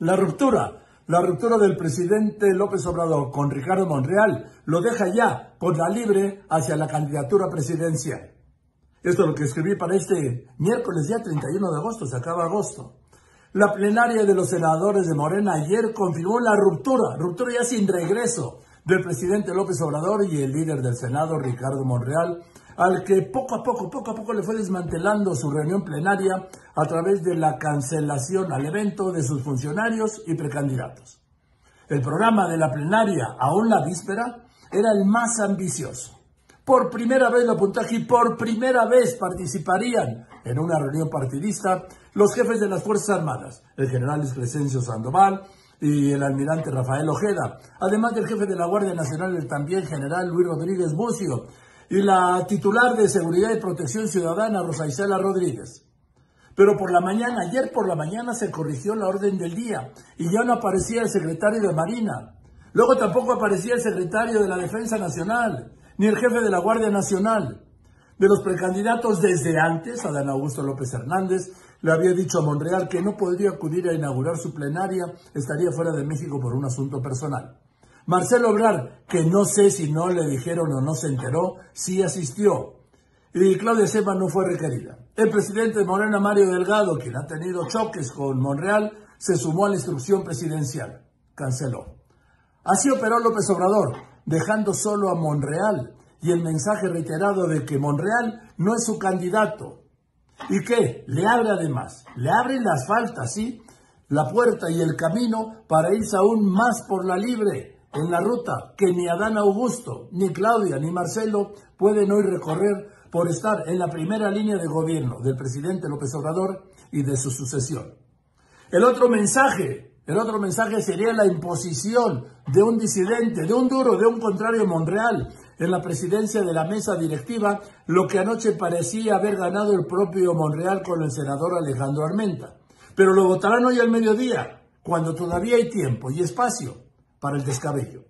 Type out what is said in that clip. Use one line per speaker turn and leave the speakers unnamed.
La ruptura, la ruptura del presidente López Obrador con Ricardo Monreal lo deja ya por la libre hacia la candidatura presidencial. Esto es lo que escribí para este miércoles, día 31 de agosto, se acaba agosto. La plenaria de los senadores de Morena ayer confirmó la ruptura, ruptura ya sin regreso, del presidente López Obrador y el líder del Senado, Ricardo Monreal, al que poco a poco, poco a poco le fue desmantelando su reunión plenaria a través de la cancelación al evento de sus funcionarios y precandidatos. El programa de la plenaria, aún la víspera, era el más ambicioso. Por primera vez lo apunté aquí, por primera vez participarían en una reunión partidista los jefes de las Fuerzas Armadas, el general Crescencio Sandoval y el almirante Rafael Ojeda, además del jefe de la Guardia Nacional, el también general Luis Rodríguez Bucio, y la titular de Seguridad y Protección Ciudadana, Rosa Isela Rodríguez. Pero por la mañana, ayer por la mañana se corrigió la orden del día y ya no aparecía el secretario de Marina. Luego tampoco aparecía el secretario de la Defensa Nacional, ni el jefe de la Guardia Nacional. De los precandidatos desde antes, Adán Augusto López Hernández le había dicho a Monreal que no podría acudir a inaugurar su plenaria, estaría fuera de México por un asunto personal. Marcelo Obrar, que no sé si no le dijeron o no se enteró, sí asistió. Y Claudia Sema no fue requerida. El presidente de Morena, Mario Delgado, quien ha tenido choques con Monreal, se sumó a la instrucción presidencial. Canceló. Así operó López Obrador, dejando solo a Monreal y el mensaje reiterado de que Monreal no es su candidato. ¿Y qué? Le abre además, le abren las faltas, ¿sí? La puerta y el camino para irse aún más por la libre en la ruta que ni Adán Augusto, ni Claudia, ni Marcelo pueden hoy recorrer por estar en la primera línea de gobierno del presidente López Obrador y de su sucesión. El otro mensaje, el otro mensaje sería la imposición de un disidente, de un duro, de un contrario Monreal en la presidencia de la mesa directiva, lo que anoche parecía haber ganado el propio Monreal con el senador Alejandro Armenta. Pero lo votarán hoy al mediodía, cuando todavía hay tiempo y espacio para el descabello.